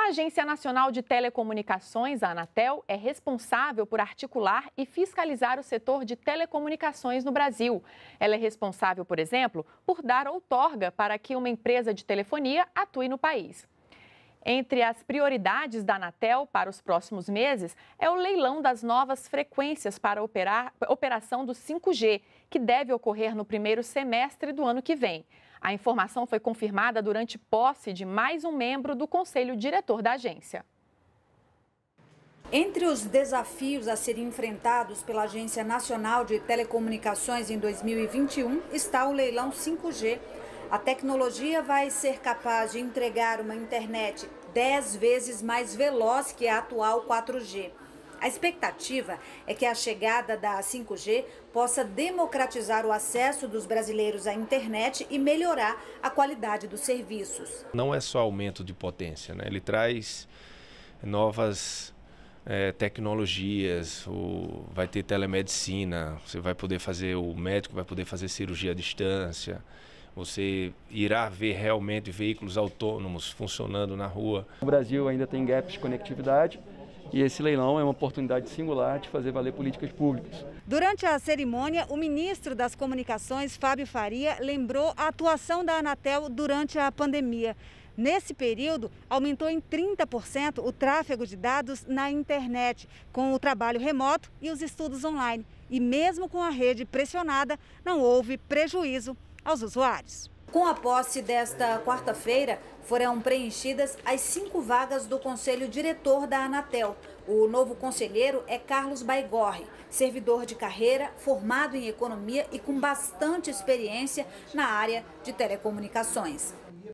A Agência Nacional de Telecomunicações, a Anatel, é responsável por articular e fiscalizar o setor de telecomunicações no Brasil. Ela é responsável, por exemplo, por dar outorga para que uma empresa de telefonia atue no país. Entre as prioridades da Anatel para os próximos meses é o leilão das novas frequências para operar, operação do 5G, que deve ocorrer no primeiro semestre do ano que vem. A informação foi confirmada durante posse de mais um membro do conselho diretor da agência. Entre os desafios a serem enfrentados pela Agência Nacional de Telecomunicações em 2021 está o leilão 5G. A tecnologia vai ser capaz de entregar uma internet 10 vezes mais veloz que a atual 4G. A expectativa é que a chegada da 5G possa democratizar o acesso dos brasileiros à internet e melhorar a qualidade dos serviços. Não é só aumento de potência, né? ele traz novas é, tecnologias, o, vai ter telemedicina, você vai poder fazer, o médico vai poder fazer cirurgia à distância, você irá ver realmente veículos autônomos funcionando na rua. O Brasil ainda tem gaps de conectividade, e esse leilão é uma oportunidade singular de fazer valer políticas públicas. Durante a cerimônia, o ministro das Comunicações, Fábio Faria, lembrou a atuação da Anatel durante a pandemia. Nesse período, aumentou em 30% o tráfego de dados na internet, com o trabalho remoto e os estudos online. E mesmo com a rede pressionada, não houve prejuízo aos usuários. Com a posse desta quarta-feira, foram preenchidas as cinco vagas do Conselho Diretor da Anatel. O novo conselheiro é Carlos Baigorre, servidor de carreira, formado em economia e com bastante experiência na área de telecomunicações.